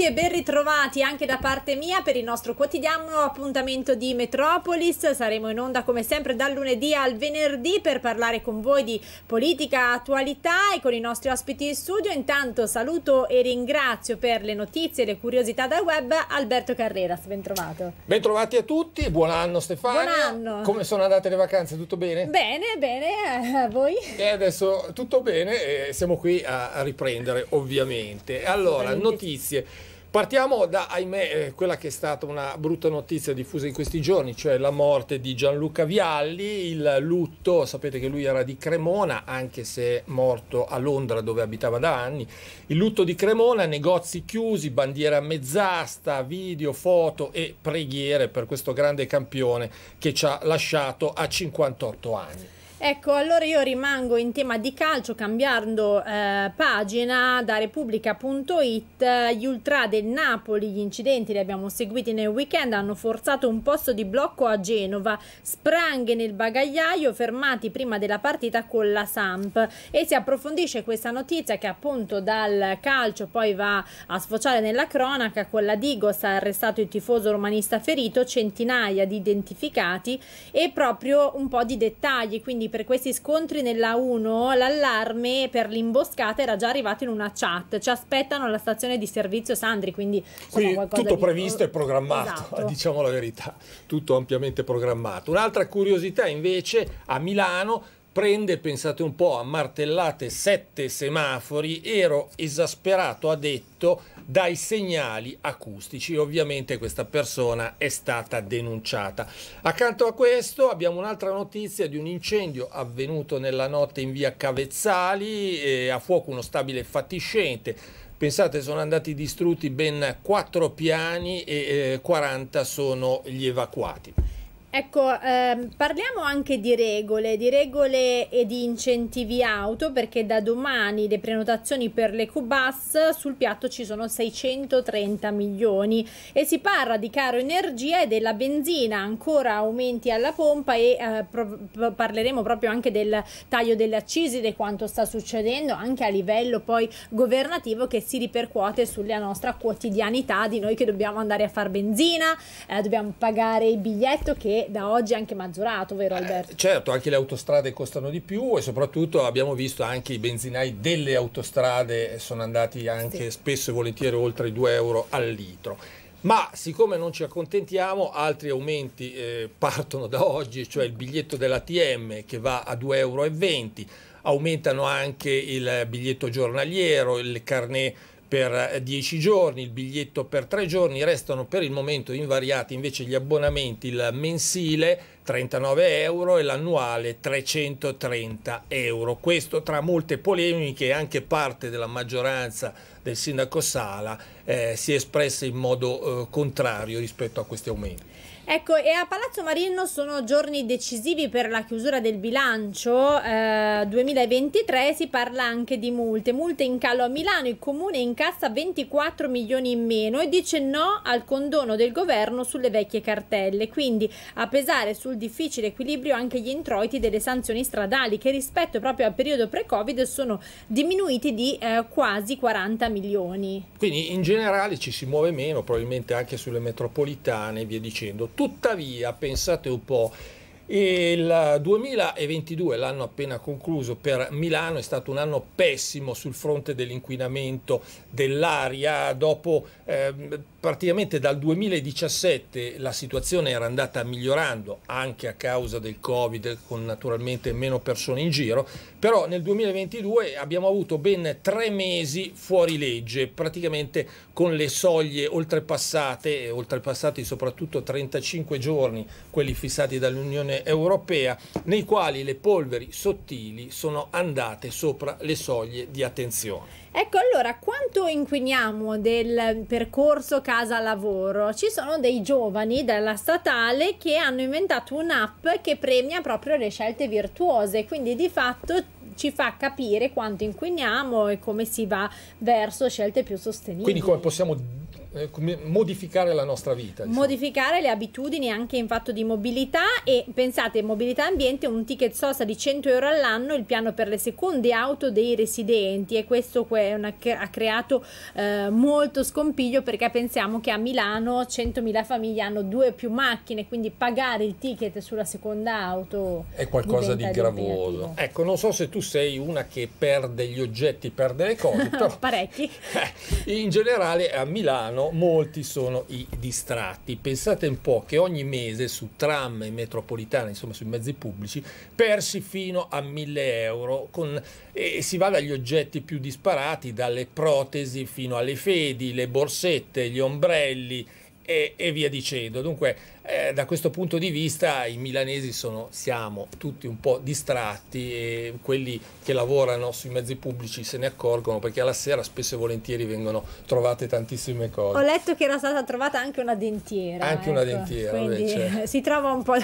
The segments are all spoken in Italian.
tutti e ben ritrovati anche da parte mia per il nostro quotidiano appuntamento di Metropolis. Saremo in onda come sempre dal lunedì al venerdì per parlare con voi di politica, attualità e con i nostri ospiti in studio. Intanto saluto e ringrazio per le notizie e le curiosità dal web Alberto Carreras. Ben trovato. Bentrovati a tutti, buon anno Stefano. Buon anno. Come sono andate le vacanze? Tutto bene? Bene, bene, a voi? E adesso tutto bene siamo qui a riprendere ovviamente. Allora, notizie. Partiamo da, ahimè, eh, quella che è stata una brutta notizia diffusa in questi giorni, cioè la morte di Gianluca Vialli, il lutto, sapete che lui era di Cremona, anche se è morto a Londra dove abitava da anni, il lutto di Cremona, negozi chiusi, bandiera mezzasta, video, foto e preghiere per questo grande campione che ci ha lasciato a 58 anni. Ecco, allora io rimango in tema di calcio cambiando eh, pagina da Repubblica.it. Gli ultra del Napoli, gli incidenti li abbiamo seguiti nel weekend, hanno forzato un posto di blocco a Genova, spranghe nel bagagliaio fermati prima della partita con la Samp e si approfondisce questa notizia che appunto dal calcio poi va a sfociare nella cronaca con la Digos ha arrestato il tifoso romanista ferito, centinaia di identificati e proprio un po' di dettagli, quindi per questi scontri nella 1 l'allarme per l'imboscata era già arrivato in una chat. Ci aspettano alla stazione di servizio Sandri, quindi, quindi tutto di... previsto e programmato, esatto. diciamo la verità, tutto ampiamente programmato. Un'altra curiosità invece a Milano prende, pensate un po', a martellate sette semafori, ero esasperato, ha detto, dai segnali acustici. Ovviamente questa persona è stata denunciata. Accanto a questo abbiamo un'altra notizia di un incendio avvenuto nella notte in via Cavezzali, eh, a fuoco uno stabile fatiscente. Pensate, sono andati distrutti ben quattro piani e eh, 40 sono gli evacuati. Ecco, ehm, parliamo anche di regole, di regole e di incentivi auto perché da domani le prenotazioni per l'EcoBus sul piatto ci sono 630 milioni. E si parla di caro energia e della benzina, ancora aumenti alla pompa e eh, pro parleremo proprio anche del taglio delle accise, di quanto sta succedendo anche a livello poi governativo che si ripercuote sulla nostra quotidianità di noi che dobbiamo andare a fare benzina, eh, dobbiamo pagare il biglietto che da oggi è anche maggiorato, vero eh, Alberto? Eh, certo, anche le autostrade costano di più e soprattutto abbiamo visto anche i benzinai delle autostrade sono andati anche sì. spesso e volentieri oltre i 2 euro al litro. Ma siccome non ci accontentiamo, altri aumenti eh, partono da oggi, cioè il biglietto dell'ATM che va a 2,20 euro, aumentano anche il biglietto giornaliero, il carnet per 10 giorni, il biglietto per 3 giorni, restano per il momento invariati invece gli abbonamenti, il mensile 39 euro e l'annuale 330 euro. Questo tra molte polemiche anche parte della maggioranza del sindaco Sala eh, si è espressa in modo eh, contrario rispetto a questi aumenti. Ecco, e a Palazzo Marino sono giorni decisivi per la chiusura del bilancio eh, 2023, si parla anche di multe, multe in calo a Milano, il comune incassa 24 milioni in meno e dice no al condono del governo sulle vecchie cartelle, quindi a pesare sul difficile equilibrio anche gli introiti delle sanzioni stradali che rispetto proprio al periodo pre-Covid sono diminuiti di eh, quasi 40 milioni. Quindi in generale ci si muove meno, probabilmente anche sulle metropolitane e via dicendo Tuttavia, pensate un po', il 2022, l'anno appena concluso per Milano, è stato un anno pessimo sul fronte dell'inquinamento dell'aria. Dopo eh, praticamente dal 2017 la situazione era andata migliorando anche a causa del Covid, con naturalmente meno persone in giro, però nel 2022 abbiamo avuto ben tre mesi fuori legge, praticamente con le soglie oltrepassate, oltrepassati soprattutto 35 giorni, quelli fissati dall'Unione Europea, nei quali le polveri sottili sono andate sopra le soglie di attenzione. Ecco allora quanto inquiniamo del percorso casa-lavoro? Ci sono dei giovani della statale che hanno inventato un'app che premia proprio le scelte virtuose, quindi di fatto ci fa capire quanto inquiniamo e come si va verso scelte più sostenibili. Quindi come possiamo eh, modificare la nostra vita. Diciamo. Modificare le abitudini anche in fatto di mobilità e pensate, mobilità ambiente, un ticket sosta di 100 euro all'anno, il piano per le seconde auto dei residenti e questo una, ha creato eh, molto scompiglio perché pensiamo che a Milano 100.000 famiglie hanno due o più macchine, quindi pagare il ticket sulla seconda auto è qualcosa di gravoso. Ecco, non so se tu sei una che perde gli oggetti, perde le cose, però parecchi. In generale a Milano molti sono i distratti. Pensate un po' che ogni mese su tram e metropolitana, insomma sui mezzi pubblici, persi fino a 1000 euro con, e si va dagli oggetti più disparati, dalle protesi fino alle fedi, le borsette, gli ombrelli e, e via dicendo. Dunque eh, da questo punto di vista i milanesi sono, siamo tutti un po' distratti e quelli che lavorano sui mezzi pubblici se ne accorgono perché alla sera spesso e volentieri vengono trovate tantissime cose. Ho letto che era stata trovata anche una dentiera. Anche ecco. una dentiera. Quindi beh, si trova un po',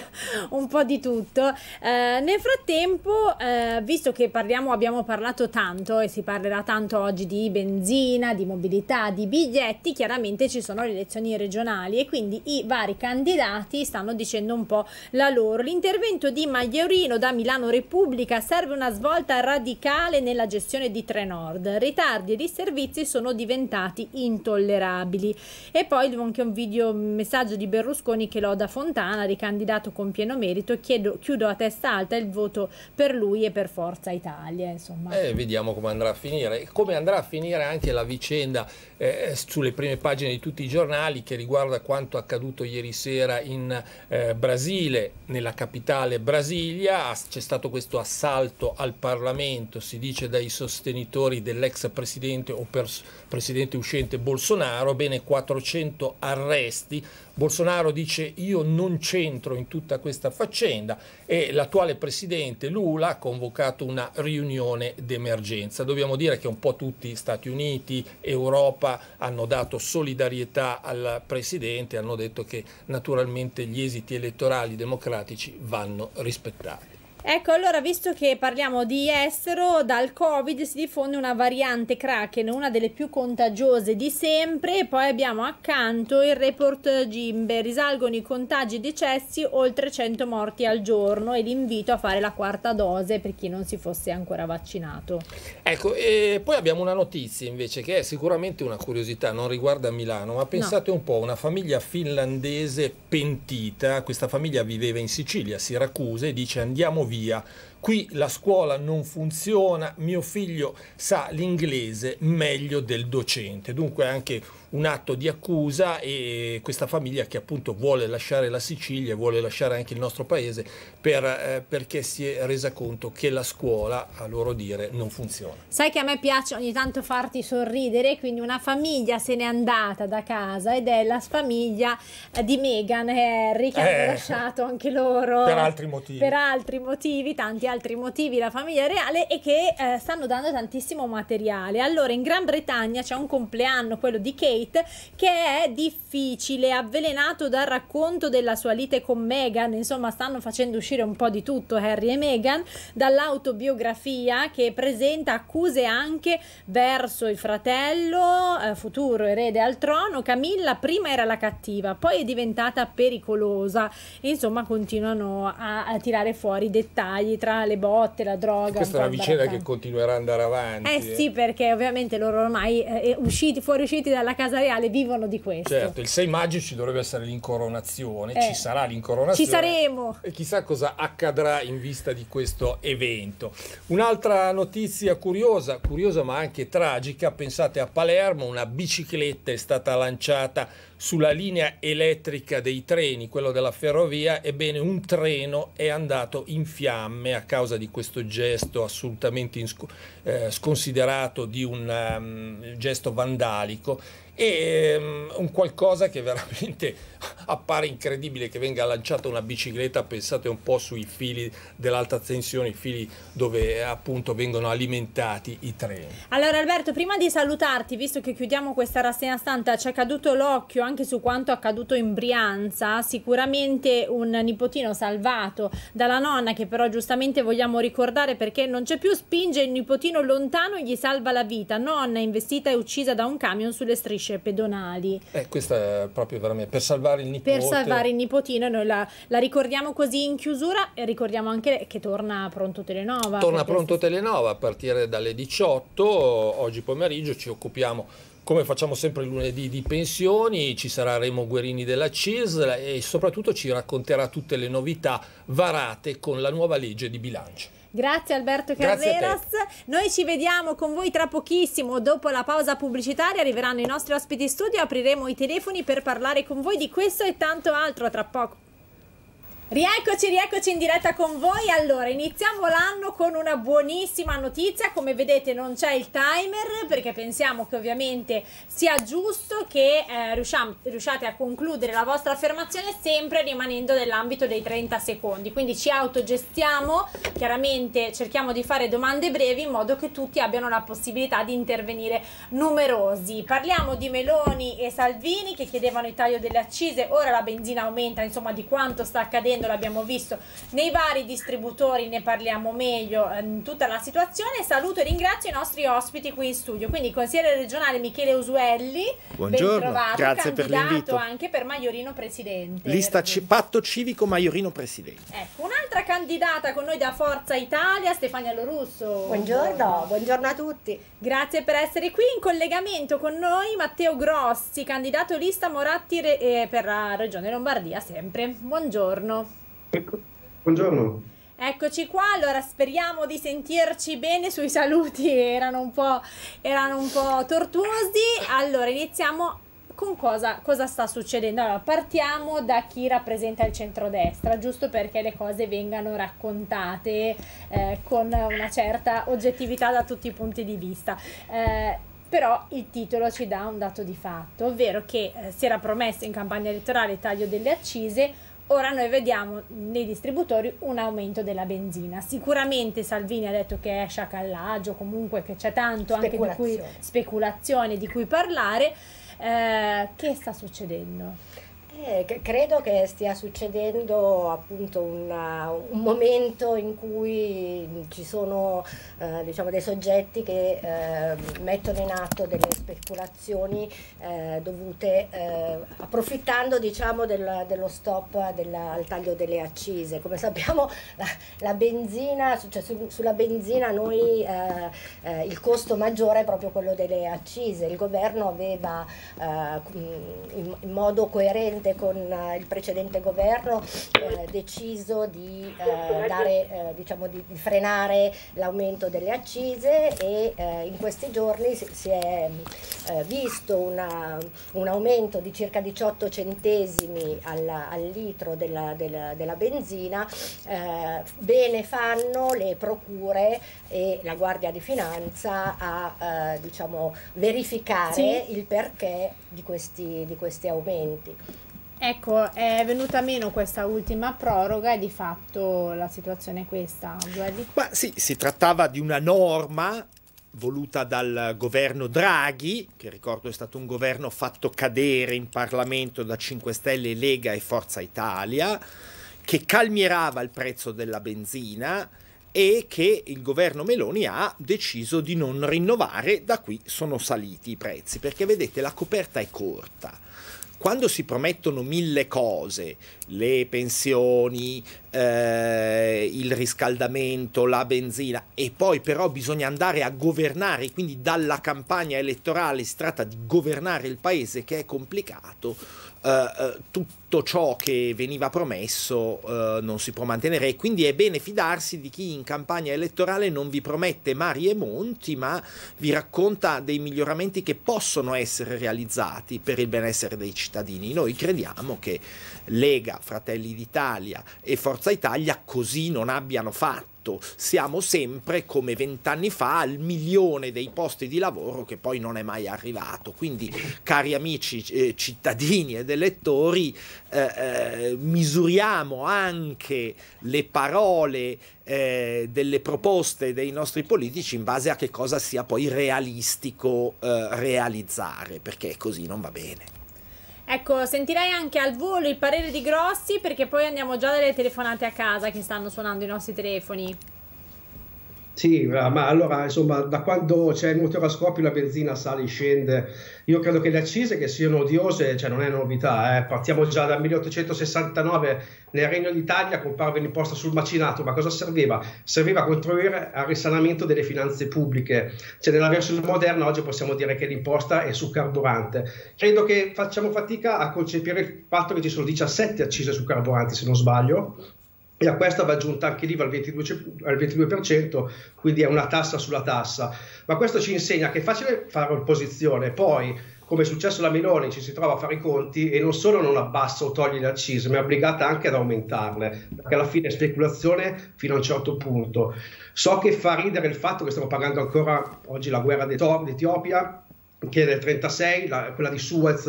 un po di tutto. Eh, nel frattempo, eh, visto che parliamo, abbiamo parlato tanto e si parlerà tanto oggi di benzina, di mobilità, di biglietti, chiaramente ci sono le elezioni regionali e quindi i vari candidati Stati stanno dicendo un po' la loro. L'intervento di Magliorino da Milano Repubblica serve una svolta radicale nella gestione di Trenord. Ritardi e disservizi sono diventati intollerabili. E poi anche un video messaggio di Berlusconi che loda Fontana, ricandidato con pieno merito. Chiedo, chiudo a testa alta il voto per lui e per Forza Italia. Insomma. Eh, vediamo come andrà a finire. Come andrà a finire anche la vicenda eh, sulle prime pagine di tutti i giornali che riguarda quanto accaduto ieri sera in eh, Brasile, nella capitale Brasilia, c'è stato questo assalto al Parlamento, si dice dai sostenitori dell'ex presidente o presidente uscente Bolsonaro, bene 400 arresti Bolsonaro dice io non c'entro in tutta questa faccenda e l'attuale presidente Lula ha convocato una riunione d'emergenza. Dobbiamo dire che un po' tutti Stati Uniti, Europa hanno dato solidarietà al presidente, hanno detto che naturalmente gli esiti elettorali democratici vanno rispettati. Ecco, allora, visto che parliamo di estero, dal Covid si diffonde una variante Kraken, una delle più contagiose di sempre, e poi abbiamo accanto il report Gimbe, risalgono i contagi e decessi, oltre 100 morti al giorno e l'invito a fare la quarta dose per chi non si fosse ancora vaccinato. Ecco, e poi abbiamo una notizia invece che è sicuramente una curiosità, non riguarda Milano, ma pensate no. un po', una famiglia finlandese pentita, questa famiglia viveva in Sicilia, Siracusa, e dice andiamo via via. Qui la scuola non funziona, mio figlio sa l'inglese meglio del docente, dunque anche un atto di accusa e questa famiglia che appunto vuole lasciare la Sicilia, vuole lasciare anche il nostro paese per, eh, perché si è resa conto che la scuola, a loro dire, non funziona. Sai che a me piace ogni tanto farti sorridere, quindi una famiglia se n'è andata da casa ed è la famiglia eh, di Meghan e Harry che eh, hanno lasciato anche loro per altri motivi. Per altri motivi, tanti altri motivi, la famiglia reale e che eh, stanno dando tantissimo materiale. Allora in Gran Bretagna c'è un compleanno, quello di Kate Kate che è difficile, avvelenato dal racconto della sua lite con Meghan, insomma stanno facendo uscire un po' di tutto Harry e Meghan, dall'autobiografia che presenta accuse anche verso il fratello, eh, futuro erede al trono, Camilla prima era la cattiva, poi è diventata pericolosa, insomma continuano a, a tirare fuori dettagli tra le botte, la droga. Questa è una vicenda che continuerà ad andare avanti. Eh, eh sì, perché ovviamente loro ormai eh, usciti, fuoriusciti dalla casa casa reale vivono di questo. Certo, il 6 maggio ci dovrebbe essere l'incoronazione, eh, ci sarà l'incoronazione. Ci saremo. E chissà cosa accadrà in vista di questo evento. Un'altra notizia curiosa, curiosa ma anche tragica, pensate a Palermo, una bicicletta è stata lanciata sulla linea elettrica dei treni, quello della ferrovia, ebbene un treno è andato in fiamme a causa di questo gesto assolutamente eh, sconsiderato di un um, gesto vandalico e um, un qualcosa che veramente appare incredibile che venga lanciata una bicicletta, pensate un po' sui fili dell'alta tensione, i fili dove appunto vengono alimentati i treni. Allora Alberto, prima di salutarti, visto che chiudiamo questa rassegna stanta, ci è caduto l'occhio anche su quanto accaduto in Brianza, sicuramente un nipotino salvato dalla nonna che però giustamente vogliamo ricordare perché non c'è più spinge il nipotino lontano e gli salva la vita, nonna investita e uccisa da un camion sulle strisce pedonali. Eh, questa è proprio veramente per salvare il nipote. Per salvare il nipotino, noi la, la ricordiamo così in chiusura e ricordiamo anche che torna pronto Telenova. Torna pronto Telenova a partire dalle 18, oggi pomeriggio ci occupiamo come facciamo sempre il lunedì di pensioni, ci sarà Remo Guerini della CIS e soprattutto ci racconterà tutte le novità varate con la nuova legge di bilancio. Grazie Alberto Carreras. Noi ci vediamo con voi tra pochissimo. Dopo la pausa pubblicitaria arriveranno i nostri ospiti studio. Apriremo i telefoni per parlare con voi di questo e tanto altro tra poco. Rieccoci, rieccoci in diretta con voi. Allora, iniziamo l'anno con una buonissima notizia. Come vedete non c'è il timer perché pensiamo che ovviamente sia giusto che eh, riusciamo, riusciate a concludere la vostra affermazione sempre rimanendo nell'ambito dei 30 secondi. Quindi ci autogestiamo, chiaramente cerchiamo di fare domande brevi in modo che tutti abbiano la possibilità di intervenire numerosi. Parliamo di Meloni e Salvini che chiedevano il taglio delle accise, ora la benzina aumenta, insomma di quanto sta accadendo succedendo, l'abbiamo visto nei vari distributori, ne parliamo meglio eh, in tutta la situazione. Saluto e ringrazio i nostri ospiti qui in studio. Quindi il consigliere regionale Michele Usuelli, Buongiorno, trovato, grazie per l'invito. anche per Maiorino Presidente. Lista c- patto civico Maiorino Presidente. Ecco, un'altra candidata con noi da Forza Italia, Stefania Lorusso. Buongiorno, buongiorno a tutti. Grazie per essere qui in collegamento con noi Matteo Grossi, candidato lista Moratti re- eh, per la Regione Lombardia sempre. Buongiorno. Ecco, buongiorno. Eccoci qua, allora speriamo di sentirci bene sui saluti, erano un po', erano un po tortuosi. Allora iniziamo con cosa, cosa sta succedendo. Allora, partiamo da chi rappresenta il centrodestra, giusto perché le cose vengano raccontate eh, con una certa oggettività da tutti i punti di vista. Eh, però il titolo ci dà un dato di fatto, ovvero che eh, si era promesso in campagna elettorale il taglio delle accise, Ora noi vediamo nei distributori un aumento della benzina. Sicuramente Salvini ha detto che è sciacallaggio, comunque che c'è tanto anche di cui speculazione di cui parlare. Eh, che sta succedendo? Eh, credo che stia succedendo appunto una, un momento in cui ci sono eh, diciamo dei soggetti che eh, mettono in atto delle speculazioni eh, dovute eh, approfittando diciamo del, dello stop della, al taglio delle accise. Come sappiamo la, la benzina, cioè su, sulla benzina noi il costo maggiore è proprio quello delle accise. Il governo aveva in, in modo coerente coerentemente con eh, il precedente governo eh, deciso di, eh, dare, eh, diciamo di, di, frenare l'aumento delle accise e eh, in questi giorni si, si è visto una, un aumento di circa 18 centesimi al, al litro della, della, della benzina. bene fanno le procure e la Guardia di Finanza a diciamo, verificare sì. il perché di questi, di questi aumenti. Ecco, è venuta meno questa ultima proroga e di fatto la situazione è questa? Ma sì, si trattava di una norma voluta dal governo Draghi, che ricordo è stato un governo fatto cadere in Parlamento da 5 Stelle, Lega e Forza Italia, che calmierava il prezzo della benzina e che il governo Meloni ha deciso di non rinnovare, da qui sono saliti i prezzi, perché vedete la coperta è corta quando si promettono mille cose, le pensioni, eh, il riscaldamento, la benzina e poi però bisogna andare a governare, quindi dalla campagna elettorale si tratta di governare il paese che è complicato, eh, eh, tutto ciò che veniva promesso uh, non si può mantenere e quindi è bene fidarsi di chi in campagna elettorale non vi promette mari e monti ma vi racconta dei miglioramenti che possono essere realizzati per il benessere dei cittadini. Noi crediamo che Lega, Fratelli d'Italia e Forza Italia così non abbiano fatto siamo sempre come vent'anni fa al milione dei posti di lavoro che poi non è mai arrivato. Quindi, cari amici eh, cittadini ed elettori, eh, eh, misuriamo anche le parole eh, delle proposte dei nostri politici in base a che cosa sia poi realistico eh, realizzare, perché così non va bene. Ecco, sentirei anche al volo il parere di Grossi perché poi andiamo già dalle telefonate a casa che stanno suonando i nostri telefoni. Sì, ma allora insomma da quando c'è il motore a scoppio la benzina sale e scende, io credo che le accise che siano odiose, cioè non è novità, eh. partiamo già dal 1869 nel Regno d'Italia comparve l'imposta sul macinato, ma cosa serviva? Serviva a contribuire al risanamento delle finanze pubbliche, cioè nella versione moderna oggi possiamo dire che l'imposta è sul carburante. Credo che facciamo fatica a concepire il fatto che ci sono 17 accise sul carburante se non sbaglio e a questa va aggiunta anche l'IVA al 22%, al 22%, quindi è una tassa sulla tassa. Ma questo ci insegna che è facile fare opposizione, poi come è successo alla Meloni ci si trova a fare i conti e non solo non abbassa o toglie le accise, ma è obbligata anche ad aumentarle, perché alla fine è speculazione fino a un certo punto. So che fa ridere il fatto che stiamo pagando ancora oggi la guerra d'Etiopia, che è del 36, la, quella di Suez,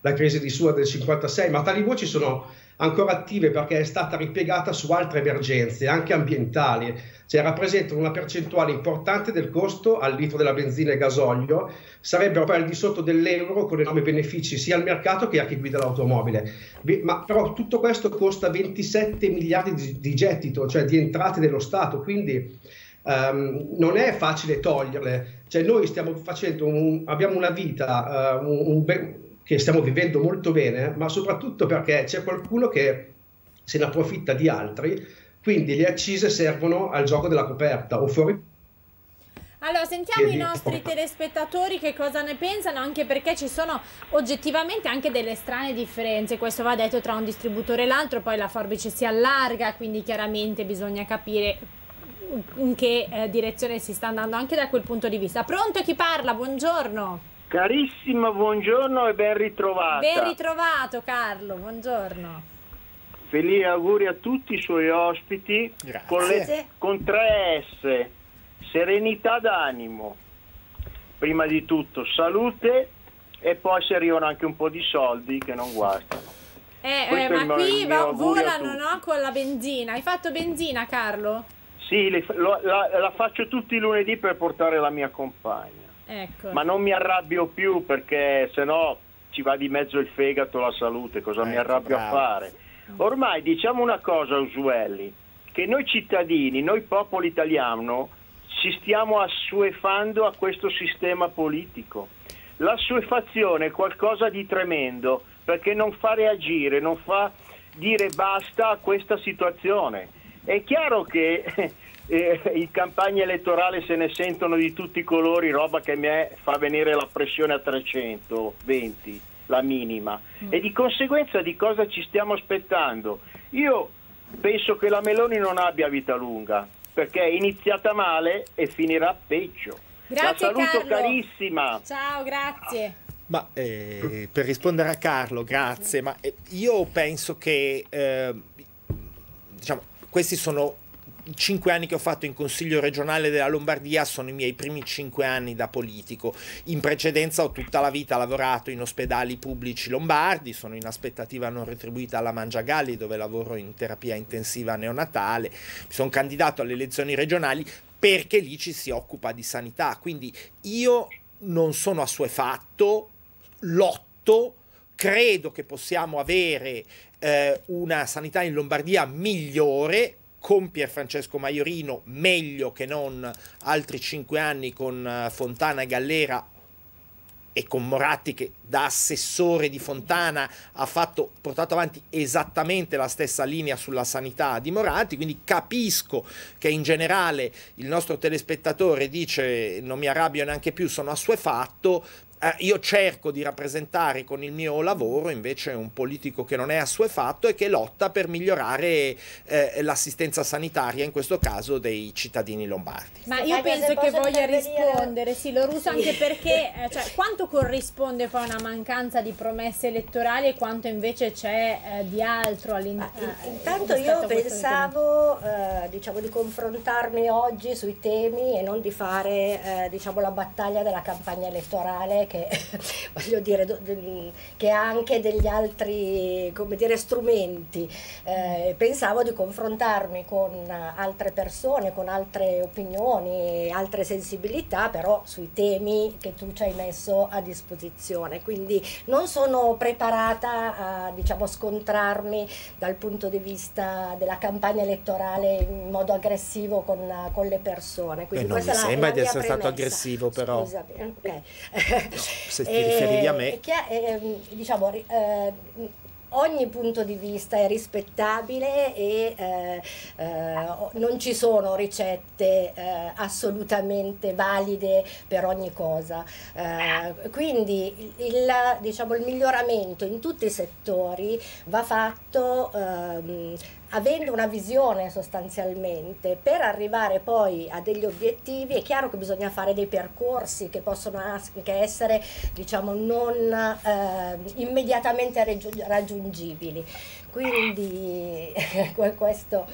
la crisi di Suez del 56, ma tali voci sono ancora attive perché è stata ripiegata su altre emergenze, anche ambientali, cioè rappresentano una percentuale importante del costo al litro della benzina e gasolio, sarebbero poi al di sotto dell'euro con enormi benefici sia al mercato che a chi guida l'automobile. Ma però tutto questo costa 27 miliardi di, di gettito, cioè di entrate dello Stato, quindi um, non è facile toglierle. Cioè noi stiamo facendo un, abbiamo una vita, uh, un, un, che stiamo vivendo molto bene, ma soprattutto perché c'è qualcuno che se ne approfitta di altri, quindi le accise servono al gioco della coperta o fuori allora, sentiamo i nostri telespettatori che cosa ne pensano, anche perché ci sono oggettivamente anche delle strane differenze. Questo va detto tra un distributore e l'altro, poi la forbice si allarga, quindi chiaramente bisogna capire in che eh, direzione si sta andando anche da quel punto di vista. Pronto chi parla? Buongiorno. Carissima, buongiorno e ben ritrovata. Ben ritrovato Carlo, buongiorno. Felici auguri a tutti i suoi ospiti con, le, con tre S, serenità d'animo, prima di tutto salute e poi si arrivano anche un po' di soldi che non guastano. Eh, eh ma qui va, volano no, con la benzina. Hai fatto benzina Carlo? Sì, le, lo, la, la faccio tutti i lunedì per portare la mia compagna. Ecco. Ma non mi arrabbio più perché se no ci va di mezzo il fegato, la salute, cosa ecco, mi arrabbio bravo. a fare? Ormai diciamo una cosa, Usuelli, che noi cittadini, noi popolo italiano, ci stiamo assuefando a questo sistema politico. L'assuefazione è qualcosa di tremendo perché non fa reagire, non fa dire basta a questa situazione. È chiaro che eh, in campagna elettorale se ne sentono di tutti i colori, roba che mi fa venire la pressione a 320, la minima. Mm. E di conseguenza di cosa ci stiamo aspettando? Io penso che la Meloni non abbia vita lunga, perché è iniziata male e finirà peggio. Grazie, la saluto Carlo. carissima. Ciao, grazie. Ma eh, per rispondere a Carlo, grazie, ma eh, io penso che eh, diciamo, questi sono cinque anni che ho fatto in Consiglio regionale della Lombardia sono i miei primi cinque anni da politico. In precedenza ho tutta la vita lavorato in ospedali pubblici lombardi, sono in aspettativa non retribuita alla Mangiagalli dove lavoro in terapia intensiva neonatale. Mi sono candidato alle elezioni regionali perché lì ci si occupa di sanità. Quindi io non sono assuefatto, lotto, credo che possiamo avere eh, una sanità in Lombardia migliore con Pierfrancesco Maiorino meglio che non altri cinque anni con eh, Fontana e Gallera e con Moratti che da assessore di Fontana ha fatto, portato avanti esattamente la stessa linea sulla sanità di Moratti, quindi capisco che in generale il nostro telespettatore dice non mi arrabbio neanche più, sono assuefatto, eh, io cerco di rappresentare con il mio lavoro invece un politico che non è assuefatto e che lotta per migliorare eh, l'assistenza sanitaria, in questo caso dei cittadini lombardi. Ma io penso che voglia rispondere, sì, lo russo sì. anche perché eh, cioè, quanto corrisponde poi a una mancanza di promesse elettorali e quanto invece c'è eh, di altro all'interno? Eh, intanto io pensavo eh, diciamo, di confrontarmi oggi sui temi e non di fare diciamo, la battaglia della campagna elettorale che, voglio dire, che ha anche degli altri come dire, strumenti. Eh, pensavo di confrontarmi con altre persone, con altre opinioni, altre sensibilità, però sui temi che tu ci hai messo a disposizione. Quindi non sono preparata a diciamo, scontrarmi dal punto di vista della campagna elettorale in modo aggressivo con, con le persone. Quindi non mi sembra di essere stato aggressivo però. Scusami, okay. no, se ti riferivi a me. Eh, diciamo, eh, ogni punto di vista è rispettabile e eh, eh, non ci sono ricette eh, assolutamente valide per ogni cosa. Eh, quindi il, diciamo, il, miglioramento in tutti i settori va fatto ehm, avendo una visione sostanzialmente, per arrivare poi a degli obiettivi è chiaro che bisogna fare dei percorsi che possono anche essere diciamo, non eh, immediatamente raggiungibili. Quindi questo...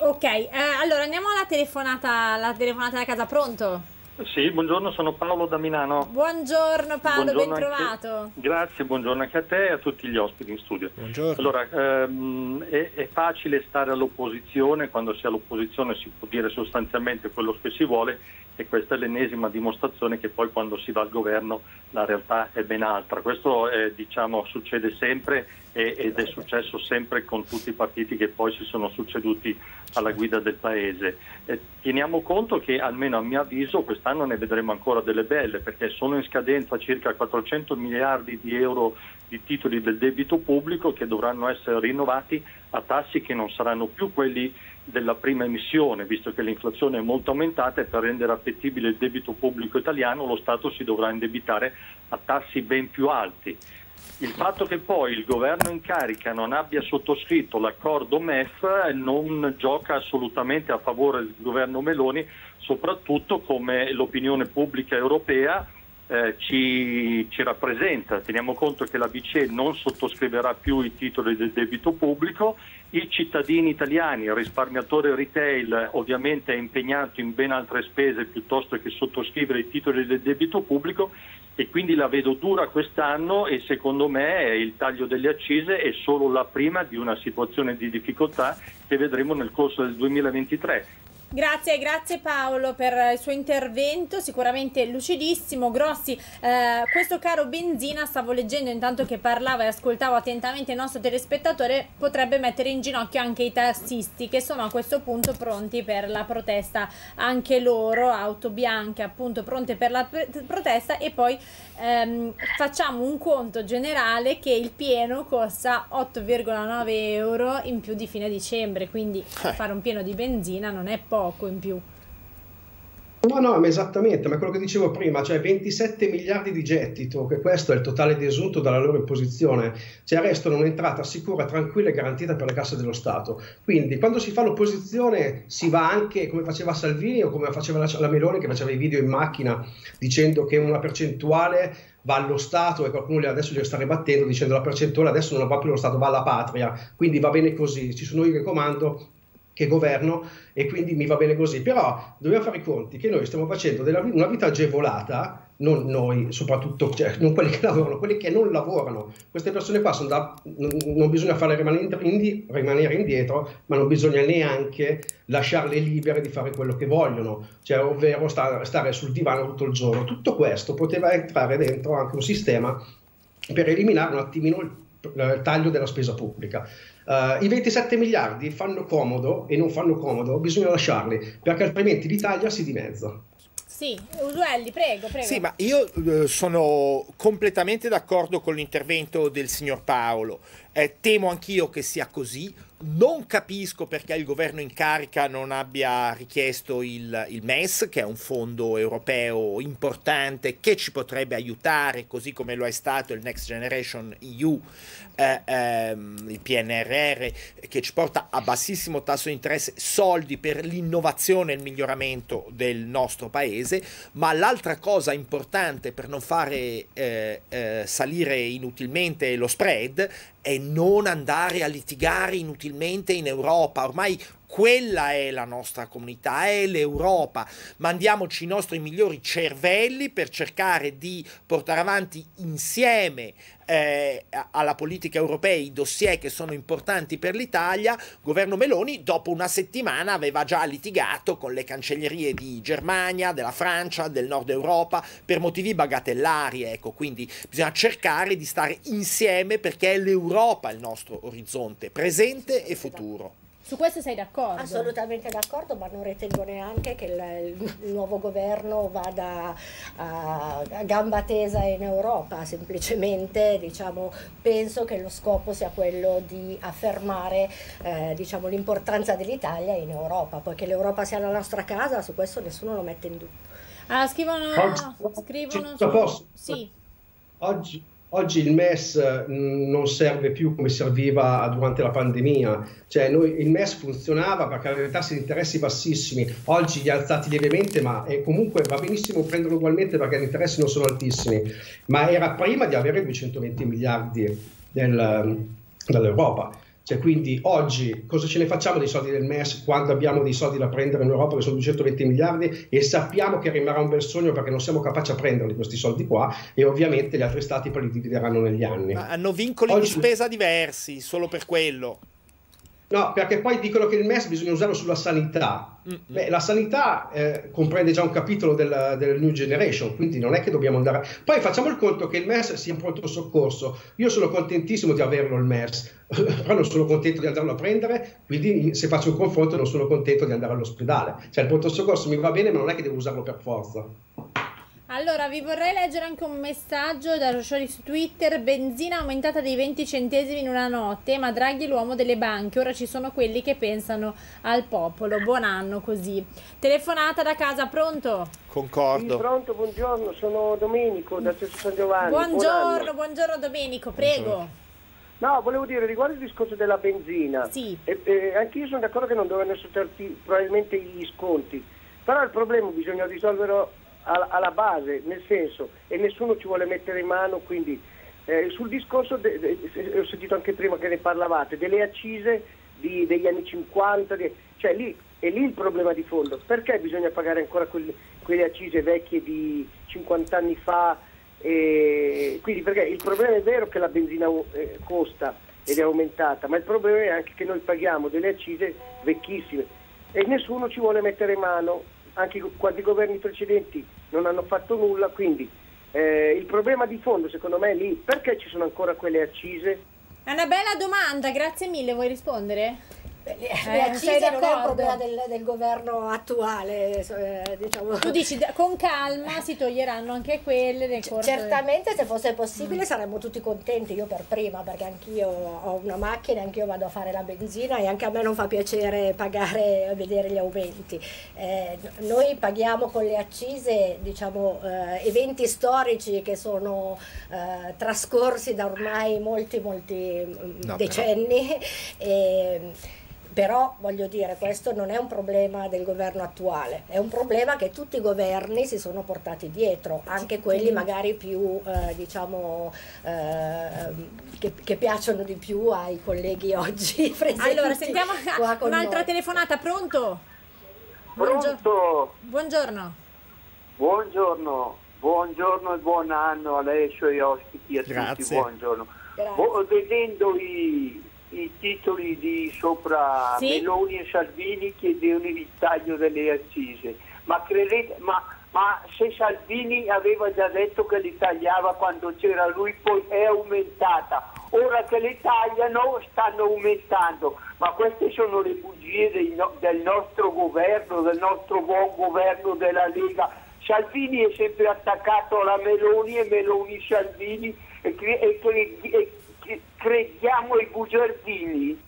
Ok, eh, allora andiamo alla telefonata, alla telefonata da casa, pronto? Sì, buongiorno, sono Paolo da Milano. Buongiorno Paolo, buongiorno ben trovato. Anche, grazie, buongiorno anche a te e a tutti gli ospiti in studio. Buongiorno. Allora, ehm, è, è, facile stare all'opposizione, quando si è all'opposizione si può dire sostanzialmente quello che si vuole e questa è l'ennesima dimostrazione che poi quando si va al governo la realtà è ben altra. Questo è, diciamo, succede sempre ed è successo sempre con tutti i partiti che poi si sono succeduti alla guida del Paese. Teniamo conto che almeno a mio avviso quest'anno ne vedremo ancora delle belle perché sono in scadenza circa 400 miliardi di euro di titoli del debito pubblico che dovranno essere rinnovati a tassi che non saranno più quelli della prima emissione, visto che l'inflazione è molto aumentata e per rendere appetibile il debito pubblico italiano lo Stato si dovrà indebitare a tassi ben più alti. Il fatto che poi il governo in carica non abbia sottoscritto l'accordo MEF non gioca assolutamente a favore del governo Meloni, soprattutto come l'opinione pubblica europea eh, ci, ci, rappresenta. Teniamo conto che la BCE non sottoscriverà più i titoli del debito pubblico, i cittadini italiani, il risparmiatore retail ovviamente è impegnato in ben altre spese piuttosto che sottoscrivere i titoli del debito pubblico e quindi la vedo dura quest'anno e secondo me il taglio delle accise è solo la prima di una situazione di difficoltà che vedremo nel corso del 2023. Grazie, grazie Paolo per il suo intervento, sicuramente lucidissimo. Grossi, eh, questo caro benzina, stavo leggendo intanto che parlava e ascoltavo attentamente il nostro telespettatore, potrebbe mettere in ginocchio anche i tassisti che sono a questo punto pronti per la protesta, anche loro, auto bianche appunto pronte per la protesta e poi ehm, facciamo un conto generale che il pieno costa 8,9 euro in più di fine dicembre, quindi eh. fare un pieno di benzina non è poco poco in più. No, no, esattamente, ma quello che dicevo prima, cioè 27 miliardi di gettito, che questo è il totale desunto dalla loro imposizione, cioè restano un'entrata sicura, tranquilla e garantita per le casse dello Stato. Quindi quando si fa l'opposizione si va anche come faceva Salvini o come faceva la, la Meloni che faceva i video in macchina dicendo che una percentuale va allo Stato e qualcuno adesso li sta ribattendo dicendo la percentuale adesso non va più allo Stato, va alla patria, quindi va bene così, ci sono io che comando che governo e quindi mi va bene così. Però dobbiamo fare i conti che noi stiamo facendo della, una vita agevolata, non noi soprattutto, cioè, non quelli che lavorano, quelli che non lavorano. Queste persone qua da, non, non, bisogna farle rimanere, indi, rimanere, indietro, ma non bisogna neanche lasciarle libere di fare quello che vogliono, cioè, ovvero stare, stare sul divano tutto il giorno. Tutto questo poteva entrare dentro anche un sistema per eliminare un attimino il taglio della spesa pubblica. Uh, I 27 miliardi fanno comodo e non fanno comodo, bisogna lasciarli, perché altrimenti l'Italia si dimezza. Sì, Usuelli, prego, prego. Sì, ma io eh, sono completamente d'accordo con l'intervento del signor Paolo. Eh, temo anch'io che sia così. Non capisco perché il governo in carica non abbia richiesto il, il, MES, che è un fondo europeo importante che ci potrebbe aiutare, così come lo è stato il Next Generation EU, eh, ehm, il PNRR, che ci porta a bassissimo tasso di interesse soldi per l'innovazione e il miglioramento del nostro paese. Ma l'altra cosa importante per non fare eh, eh salire inutilmente lo spread è non andare a litigare inutilmente in Europa. Ormai quella è la nostra comunità, è l'Europa. Mandiamoci i nostri migliori cervelli per cercare di portare avanti insieme eh, alla politica europea i dossier che sono importanti per l'Italia, governo Meloni dopo una settimana aveva già litigato con le cancellerie di Germania, della Francia, del nord Europa per motivi bagatellari, ecco, quindi bisogna cercare di stare insieme perché è l'Europa il nostro orizzonte presente e futuro. Su questo sei d'accordo? Assolutamente d'accordo, ma non ritengo neanche che il, il nuovo governo vada a, a, gamba tesa in Europa, semplicemente diciamo, penso che lo scopo sia quello di affermare eh, diciamo, l'importanza dell'Italia in Europa, poiché l'Europa sia la nostra casa, su questo nessuno lo mette in dubbio. Ah, scrivono, scrivono su... Posso? Sì. Oggi, Oggi il MES non serve più come serviva durante la pandemia, cioè noi, il MES funzionava perché aveva tassi di interessi bassissimi, oggi li ha alzati lievemente, ma comunque va benissimo prenderlo ugualmente perché gli interessi non sono altissimi, ma era prima di avere 220 miliardi del, dall'Europa. Cioè, quindi oggi cosa ce ne facciamo dei soldi del MES quando abbiamo dei soldi da prendere in Europa che sono 220 miliardi e sappiamo che rimarrà un bel sogno perché non siamo capaci a prenderli questi soldi qua e ovviamente gli altri stati poi li divideranno negli anni. Ma hanno vincoli oggi... di spesa diversi solo per quello. No, perché poi dicono che il MES bisogna usarlo sulla sanità. Beh, la sanità eh, comprende già un capitolo del, del, New Generation, quindi non è che dobbiamo andare. Poi facciamo il conto che il MES sia in pronto soccorso. Io sono contentissimo di averlo il MES, però non sono contento di andarlo a prendere, quindi se faccio un confronto non sono contento di andare all'ospedale. Cioè il pronto soccorso mi va bene, ma non è che devo usarlo per forza. Allora, vi vorrei leggere anche un messaggio da Roscioli su Twitter. Benzina aumentata di 20 centesimi in una notte, ma Draghi è l'uomo delle banche. Ora ci sono quelli che pensano al popolo. Buon anno così. Telefonata da casa, pronto? Concordo. Sì, pronto, buongiorno, sono Domenico da Cesso San Giovanni. Buongiorno, Buon buongiorno Domenico, prego. Buongiorno. No, volevo dire riguardo il discorso della benzina. Sì. E, e, anch'io sono d'accordo che non devono essere probabilmente gli sconti, però il problema bisogna risolverlo alla base, nel senso, e nessuno ci vuole mettere in mano, quindi eh, sul discorso, de, de, ho sentito anche prima che ne parlavate, delle accise di, degli anni 50, di, cioè lì è lì il problema di fondo, perché bisogna pagare ancora quelle, quelle accise vecchie di 50 anni fa? E, quindi perché il problema è vero che la benzina eh, costa ed è aumentata, ma il problema è anche che noi paghiamo delle accise vecchissime e nessuno ci vuole mettere mano anche quando i governi precedenti non hanno fatto nulla, quindi eh, il problema di fondo secondo me è lì, perché ci sono ancora quelle accise? È una bella domanda, grazie mille, vuoi rispondere? Le, eh, le accise non è un problema del, del governo attuale. Eh, diciamo. Tu dici con calma si toglieranno anche quelle nel corso Certamente se fosse possibile mm. saremmo tutti contenti, io per prima, perché anch'io ho una macchina, anch'io vado a fare la benzina e anche a me non fa piacere pagare e vedere gli aumenti. Eh, noi paghiamo con le accise diciamo, eh, eventi storici che sono eh, trascorsi da ormai molti molti mm, no, decenni. E, però voglio dire, questo non è un problema del governo attuale, è un problema che tutti i governi si sono portati dietro, anche quelli magari più, eh, diciamo, eh, che, che, piacciono di più ai colleghi oggi presenti. Allora, sentiamo un'altra telefonata, pronto? Pronto? Buongiorno. Buongiorno. Buongiorno e buon anno a lei e ai suoi ospiti a Grazie. tutti, buongiorno. Grazie. Vedendo i, i titoli di sopra sì? Meloni e Salvini chiedevano il taglio delle accise, ma, credete, ma, ma, se Salvini aveva già detto che li tagliava quando c'era lui, poi è aumentata. Ora che le tagliano stanno aumentando, ma queste sono le bugie no, del nostro governo, del nostro buon governo della Lega. Salvini è sempre attaccato alla Meloni e Meloni Salvini e, e, e, crediamo ai bugiardini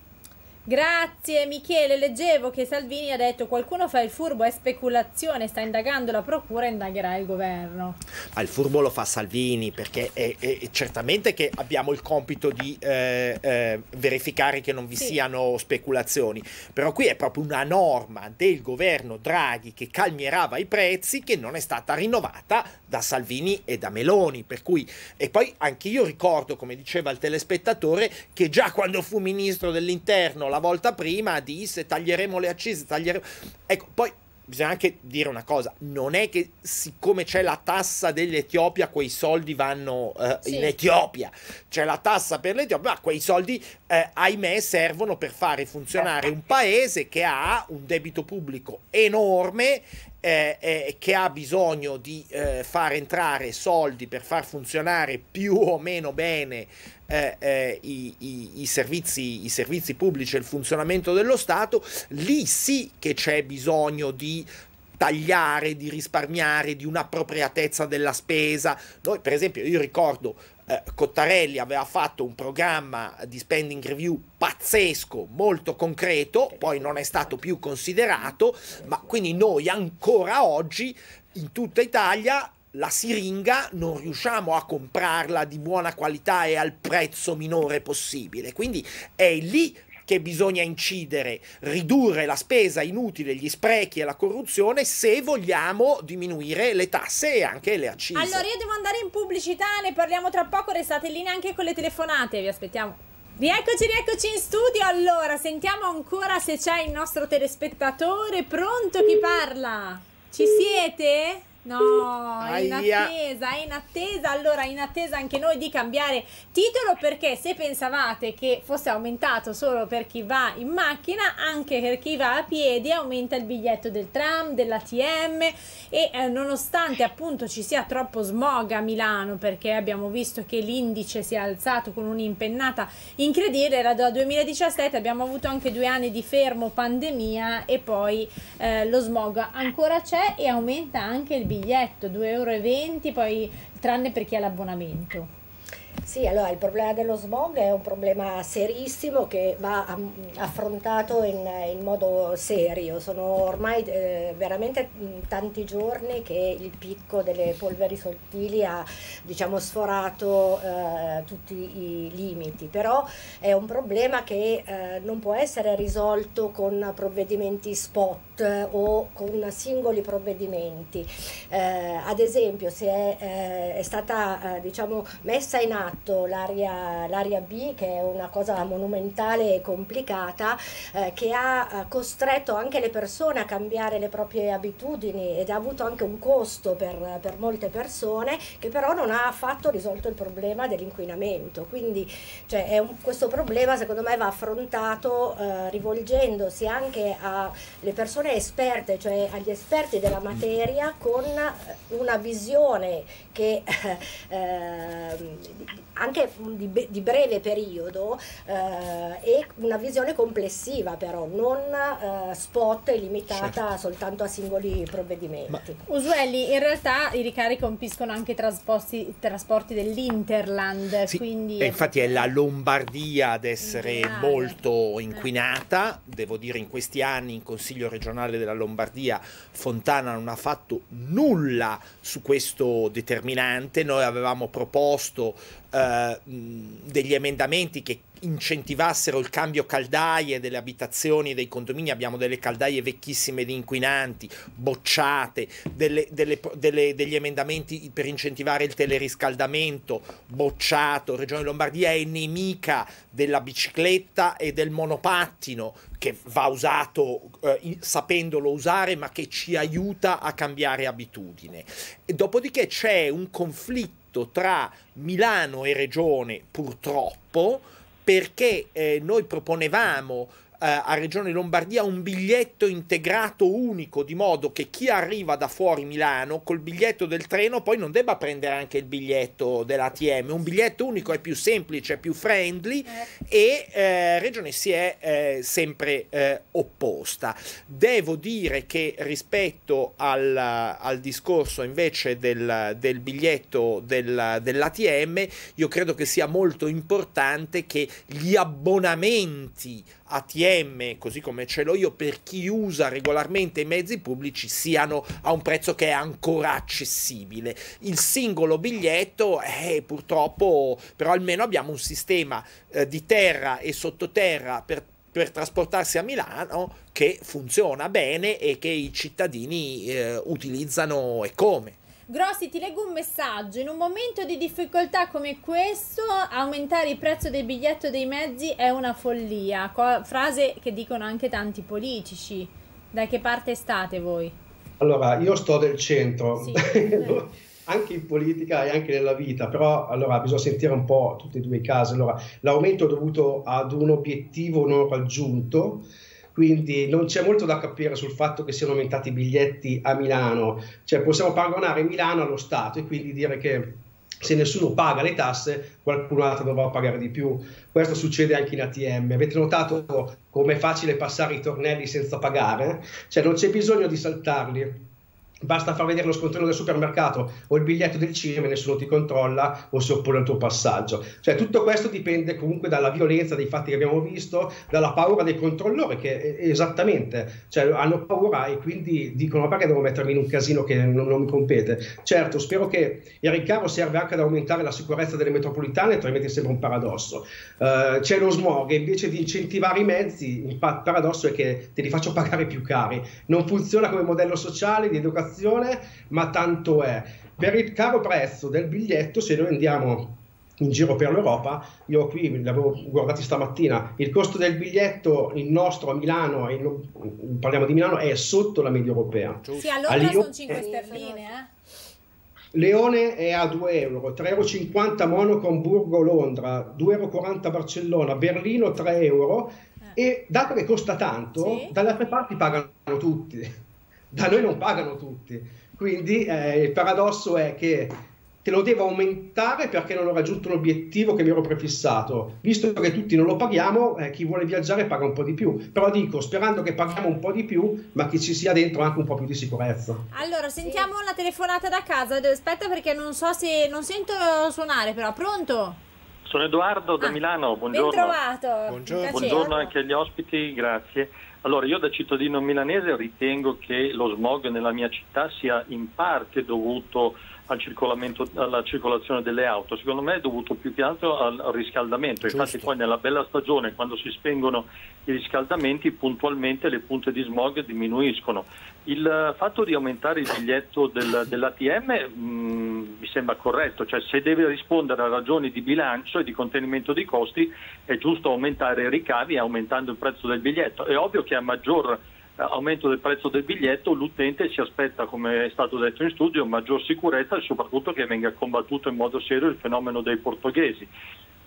Grazie Michele, leggevo che Salvini ha detto qualcuno fa il furbo, è speculazione, sta indagando la procura indagherà il governo. Ma il furbo lo fa Salvini perché è, è, certamente che abbiamo il compito di eh, eh, verificare che non vi sì. siano speculazioni, però qui è proprio una norma del governo Draghi che calmierava i prezzi che non è stata rinnovata da Salvini e da Meloni, per cui e poi anche io ricordo, come diceva il telespettatore, che già quando fu ministro dell'interno la volta prima disse taglieremo le accise, taglieremo... Ecco, poi bisogna anche dire una cosa, non è che siccome c'è la tassa dell'Etiopia quei soldi vanno eh, sì. in Etiopia, c'è la tassa per l'Etiopia, ma quei soldi eh, ahimè servono per fare funzionare un paese che ha un debito pubblico enorme eh, eh, che ha bisogno di eh, far entrare soldi per far funzionare più o meno bene eh, eh, i, i, i, servizi, i servizi pubblici e il funzionamento dello Stato, lì sì che c'è bisogno di tagliare, di risparmiare, di un'appropriatezza della spesa. Noi, per esempio, io ricordo eh, Cottarelli aveva fatto un programma di spending review pazzesco, molto concreto, poi non è stato più considerato, ma quindi noi ancora oggi in tutta Italia la siringa non riusciamo a comprarla di buona qualità e al prezzo minore possibile. Quindi è lì che bisogna incidere, ridurre la spesa inutile, gli sprechi e la corruzione se vogliamo diminuire le tasse e anche le accise. Allora io devo andare in pubblicità, ne parliamo tra poco, restate in linea anche con le telefonate, vi aspettiamo. Rieccoci, rieccoci in studio. Allora, sentiamo ancora se c'è il nostro telespettatore. Pronto chi parla? Ci siete? No, in attesa, in attesa. Allora, in attesa anche noi di cambiare titolo perché se pensavate che fosse aumentato solo per chi va in macchina, anche per chi va a piedi aumenta il biglietto del tram, dell'ATM e eh, nonostante appunto ci sia troppo smog a Milano perché abbiamo visto che l'indice si è alzato con un'impennata incredibile, era dal 2017, abbiamo avuto anche due anni di fermo pandemia e poi eh, lo smog ancora c'è e aumenta anche il biglietto, 2,20 euro, poi tranne per chi ha l'abbonamento. Sì, allora il problema dello smog è un problema serissimo che va affrontato in, in modo serio. Sono ormai eh, veramente tanti giorni che il picco delle polveri sottili ha diciamo, sforato eh, tutti i limiti, però è un problema che eh, non può essere risolto con provvedimenti spot o con singoli provvedimenti. Eh, ad esempio, se è, eh, è stata eh, diciamo, messa in atto fatto l'area, l'area B, che è una cosa monumentale e complicata, eh, che ha eh, costretto anche le persone a cambiare le proprie abitudini ed ha avuto anche un costo per, per molte persone, che però non ha affatto risolto il problema dell'inquinamento. Quindi cioè, un, questo problema secondo me va affrontato eh, rivolgendosi anche alle persone esperte, cioè agli esperti della materia, con una visione che eh, anche di, di breve periodo eh, e una visione complessiva però, non eh, spot e limitata certo. soltanto a singoli provvedimenti. Ma... Usuelli, in realtà i ricari compiscono anche i trasporti, trasporti dell'Interland, sì, quindi... infatti è la Lombardia ad essere Inquinale. molto inquinata, devo dire in questi anni in Consiglio regionale della Lombardia Fontana non ha fatto nulla su questo determinante, noi avevamo proposto eh, degli emendamenti che incentivassero il cambio caldaie delle abitazioni e dei condomini, abbiamo delle caldaie vecchissime di inquinanti, bocciate, delle, delle, delle, degli emendamenti per incentivare il teleriscaldamento, bocciato, Regione Lombardia è nemica della bicicletta e del monopattino che va usato eh, sapendolo usare ma che ci aiuta a cambiare abitudine. E dopodiché c'è un conflitto tra Milano e Regione purtroppo perché eh, noi proponevamo a Regione Lombardia un biglietto integrato unico, di modo che chi arriva da fuori Milano col biglietto del treno poi non debba prendere anche il biglietto dell'ATM. Un biglietto unico è più semplice, è più friendly eh. e eh, Regione si è eh, sempre eh, opposta. Devo dire che rispetto al, al discorso invece del, del biglietto del, dell'ATM, io credo che sia molto importante che gli abbonamenti ATM, così come ce l'ho io, per chi usa regolarmente i mezzi pubblici siano a un prezzo che è ancora accessibile. Il singolo biglietto, eh, purtroppo, però almeno abbiamo un sistema eh, di terra e sottoterra per per trasportarsi a Milano che funziona bene e che i cittadini eh, utilizzano e come. Grossi, ti leggo un messaggio. In un momento di difficoltà come questo, aumentare il prezzo del biglietto dei mezzi è una follia. Co- frase che dicono anche tanti politici. Da che parte state voi? Allora, io sto del centro. Sì, anche in politica e anche nella vita, però allora bisogna sentire un po' tutti e due i casi. Allora, l'aumento è dovuto ad un obiettivo non raggiunto, quindi non c'è molto da capire sul fatto che siano aumentati i biglietti a Milano, cioè possiamo paragonare Milano allo Stato e quindi dire che se nessuno paga le tasse, qualcun altro dovrà pagare di più. Questo succede anche in ATM. Avete notato come è facile passare i tornelli senza pagare? Cioè non c'è bisogno di saltarli Basta far vedere lo scontrino del supermercato o il biglietto del cinema e nessuno ti controlla o si oppone al tuo passaggio. Cioè tutto questo dipende comunque dalla violenza dei fatti che abbiamo visto, dalla paura dei controllori che esattamente cioè, hanno paura e quindi dicono perché devo mettermi in un casino che non, non, mi compete. Certo, spero che il ricavo serve anche ad aumentare la sicurezza delle metropolitane, altrimenti sembra un paradosso. Uh, c'è lo smog invece di incentivare i mezzi, il paradosso è che te li faccio pagare più cari. Non funziona come modello sociale di educazione inflazione, ma tanto è. Per il caro prezzo del biglietto, se noi andiamo in giro per l'Europa, io qui l'avevo guardato stamattina, il costo del biglietto il nostro a Milano, il, parliamo di Milano, è sotto la media europea. Sì, allora Lyon, sono 5 sterline, eh? Leone è a 2 euro, 3,50 euro Monaco, Hamburgo, Londra, 2,40 euro Barcellona, Berlino 3 euro eh. e dato che costa tanto, sì. dalle altre parti pagano tutti da noi non pagano tutti. Quindi eh, il paradosso è che te lo devo aumentare perché non ho raggiunto un obiettivo che mi ero prefissato. Visto che tutti non lo paghiamo, eh, chi vuole viaggiare paga un po' di più. Però dico, sperando che paghiamo un po' di più, ma che ci sia dentro anche un po' più di sicurezza. Allora, sentiamo sì. la telefonata da casa. Aspetta perché non so se... non sento suonare, però. Pronto? Sono Edoardo da ah, Milano, buongiorno. Ben trovato. Buongiorno. buongiorno anche agli ospiti, grazie. Allora, io da cittadino milanese ritengo che lo smog nella mia città sia in parte dovuto al alla circolazione delle auto, secondo me è dovuto più che altro al, al riscaldamento, Giusto. infatti poi nella bella stagione quando si spengono i riscaldamenti puntualmente le punte di smog diminuiscono. Il fatto di aumentare il biglietto del, dell'ATM mh, mm, mi sembra corretto, cioè se deve rispondere a ragioni di bilancio e di contenimento dei costi è giusto aumentare i ricavi aumentando il prezzo del biglietto. È ovvio che a maggior aumento del prezzo del biglietto l'utente si aspetta, come è stato detto in studio, maggior sicurezza e soprattutto che venga combattuto in modo serio il fenomeno dei portoghesi.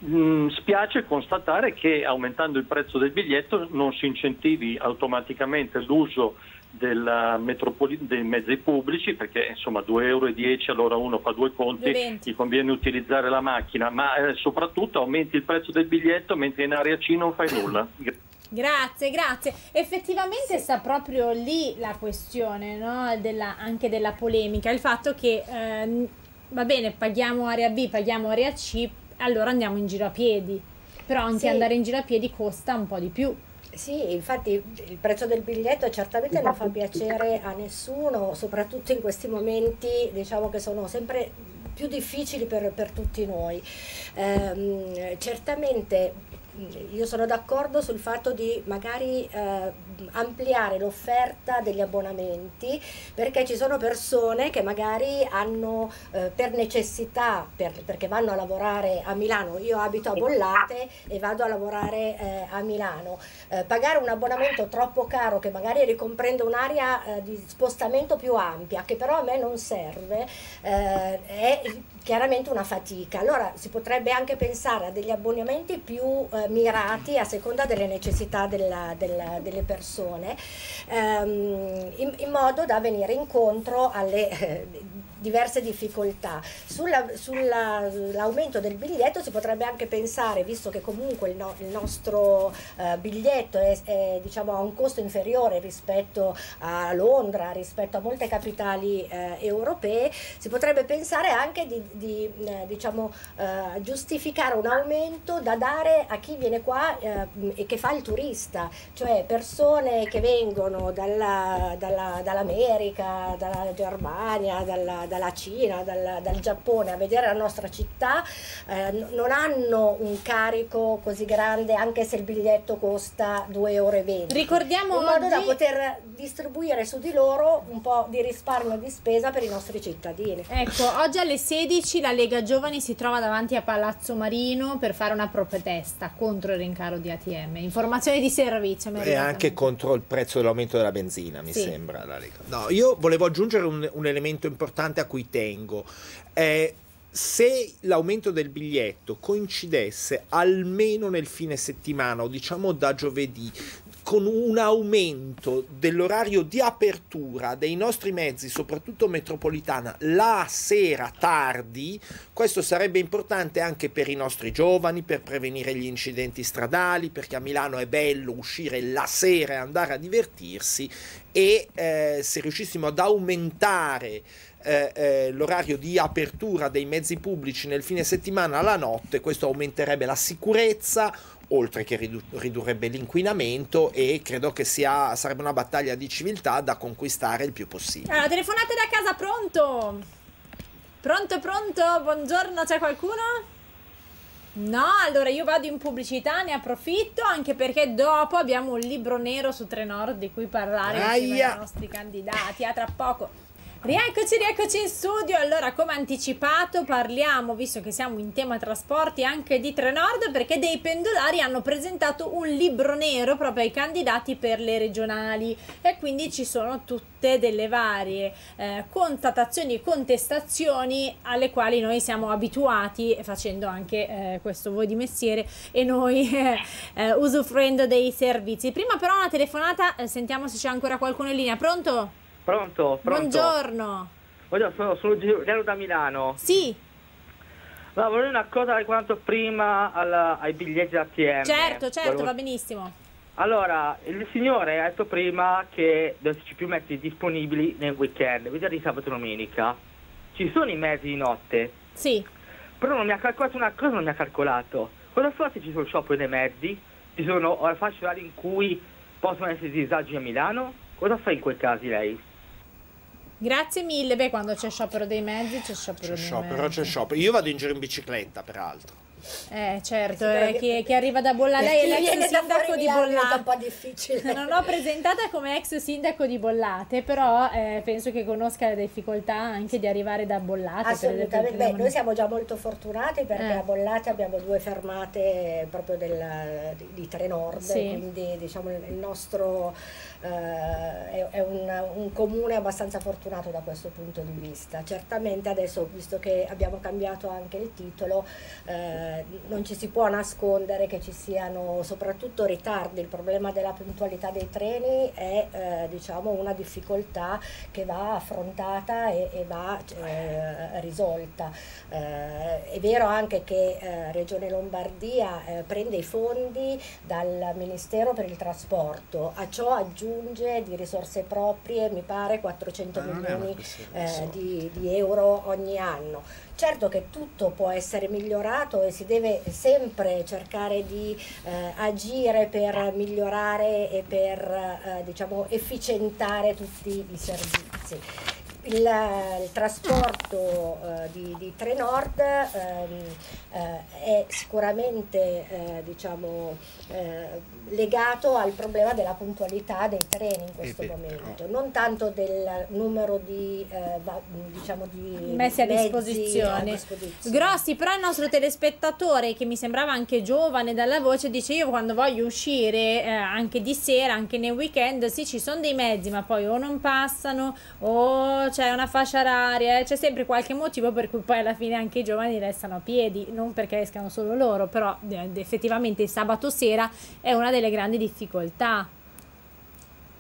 Mm, spiace constatare che aumentando il prezzo del biglietto non si incentivi automaticamente l'uso metropoli- dei mezzi pubblici perché insomma 2,10 euro allora uno fa due conti, 20. gli conviene utilizzare la macchina, ma eh, soprattutto aumenti il prezzo del biglietto mentre in area C non fai nulla. Grazie, grazie. Effettivamente sì. sta proprio lì la questione no? della, anche della polemica, il fatto che eh, va bene, paghiamo area B, paghiamo area C, allora andiamo in giro a piedi, però anche sì. andare in giro a piedi costa un po' di più. Sì, infatti il prezzo del biglietto certamente non fa piacere a nessuno, soprattutto in questi momenti diciamo che sono sempre più difficili per, per tutti noi. Eh, certamente io sono d'accordo sul fatto di magari eh, ampliare l'offerta degli abbonamenti perché ci sono persone che magari hanno eh, per necessità, per, perché vanno a lavorare a Milano, io abito a Bollate e vado a lavorare eh, a Milano, eh, pagare un abbonamento troppo caro che magari ricomprende un'area eh, di spostamento più ampia che però a me non serve eh, è chiaramente una fatica. Allora si potrebbe anche pensare a degli abbonamenti più eh, mirati a seconda delle necessità della, della, delle persone, ehm, in, in, modo da venire incontro alle eh, diverse difficoltà. Sull'aumento sulla, del biglietto si potrebbe anche pensare, visto che comunque il, no, il nostro uh, biglietto è, è, diciamo, ha un costo inferiore rispetto a Londra, rispetto a molte capitali uh, europee, si potrebbe pensare anche di, di uh, diciamo, giustificare un aumento da dare a chi viene qua e che fa il turista, cioè persone che vengono dalla, dalla, dall'America, dalla Germania, dalla, dalla Cina, dal, dal, Giappone a vedere la nostra città eh, non hanno un carico così grande anche se il biglietto costa 2,20 euro. Ricordiamo in modo oggi... da poter distribuire su di loro un po' di risparmio di spesa per i nostri cittadini. Ecco, oggi alle 16 la Lega Giovani si trova davanti a Palazzo Marino per fare una protesta contro il rincaro di ATM. Informazioni di servizio. E anche contro il prezzo dell'aumento della benzina, mi sì. sembra. No, io volevo aggiungere un, un, elemento importante a cui tengo. Eh, se l'aumento del biglietto coincidesse almeno nel fine settimana o diciamo da giovedì con un aumento dell'orario di apertura dei nostri mezzi, soprattutto metropolitana, la sera tardi, questo sarebbe importante anche per i nostri giovani, per prevenire gli incidenti stradali, perché a Milano è bello uscire la sera e andare a divertirsi e eh, se riuscissimo ad aumentare eh, eh, l'orario di apertura dei mezzi pubblici nel fine settimana alla notte, questo aumenterebbe la sicurezza, oltre che ridurrebbe l'inquinamento e credo che sia, sarebbe una battaglia di civiltà da conquistare il più possibile. Allora, telefonate da casa, pronto? Pronto, pronto? Buongiorno, c'è qualcuno? No, allora io vado in pubblicità, ne approfitto anche perché dopo abbiamo un libro nero su Trenord di cui parlare insieme ai nostri candidati. A tra poco. Rieccoci, rieccoci in studio. Allora, come anticipato, parliamo, visto che siamo in tema trasporti, anche di Trenord, perché dei pendolari hanno presentato un libro nero proprio ai candidati per le regionali e quindi ci sono tutte delle varie eh, constatazioni e contestazioni alle quali noi siamo abituati, facendo anche eh, questo voi di mestiere e noi eh, usufruendo dei servizi. Prima però una telefonata, eh, sentiamo se c'è ancora qualcuno in linea. Pronto? Pronto? Pronto? Buongiorno. Buongiorno, sono, sono Giuliano da Milano. Sì. Ma volevo una cosa quanto prima alla, ai biglietti ATM. Certo, certo, volevo... va benissimo. Allora, il signore ha detto prima che deve esserci più mezzi disponibili nel weekend, di sabato e domenica. Ci sono i mezzi di notte? Sì. Però non mi ha calcolato una cosa, non mi ha calcolato. Cosa fa se ci sono scioperi dei mezzi? Ci sono fasce orari in cui possono essere disagi a Milano? Cosa fa in quei casi lei? Grazie mille. Beh, quando c'è sciopero dei mezzi c'è sciopero c'è dei sciopero, mezzi. C'è sciopero. Io vado in giro in bicicletta, peraltro. Eh certo, eh, chi, chi, arriva da Bollate, lei è l'ex sindaco di Bollate. un po' difficile. Non l'ho presentata come ex sindaco di Bollate, però eh, penso che conosca le difficoltà anche di arrivare da Bollate. Assolutamente, Beh, noi siamo già molto fortunati perché eh. a Bollate abbiamo due fermate proprio del, di, di Trenord, sì. quindi diciamo il nostro eh, è, un, un, comune abbastanza fortunato da questo punto di vista. Certamente adesso, visto che abbiamo cambiato anche il titolo, eh, non ci si può nascondere che ci siano soprattutto ritardi, il problema della puntualità dei treni è eh, diciamo una difficoltà che va affrontata e, e va eh, risolta. Eh, è vero anche che eh, Regione Lombardia prende i fondi dal Ministero per il Trasporto, a ciò aggiunge di risorse proprie mi pare 400 ah, milioni eh, di, di euro ogni anno. Certo che tutto può essere migliorato e si deve sempre cercare di eh, agire per migliorare e per eh, diciamo, efficientare tutti i servizi il, il trasporto eh, di, di, Trenord ehm, eh, è sicuramente eh, diciamo, eh, legato al problema della puntualità dei treni in questo momento, non tanto del numero di, eh, diciamo di messi a disposizione. a disposizione. Grossi, però il nostro telespettatore che mi sembrava anche giovane dalla voce dice io quando voglio uscire eh, anche di sera, anche nei weekend, sì ci sono dei mezzi ma poi o non passano o c'è una fascia oraria, c'è sempre qualche motivo per cui poi alla fine anche i giovani restano a piedi, non perché escano solo loro, però eh, effettivamente il sabato sera è una delle grandi difficoltà.